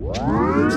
Wow.